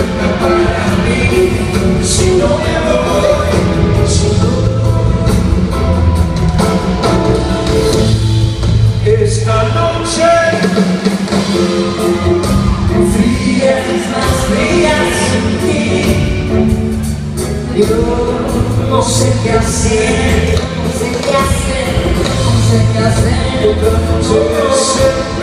cuenta para mí si no me voy si no esta noche frías más frías en ti. Yo no sé qué hacer no sé qué hacer no sé qué hacer. Yo no sé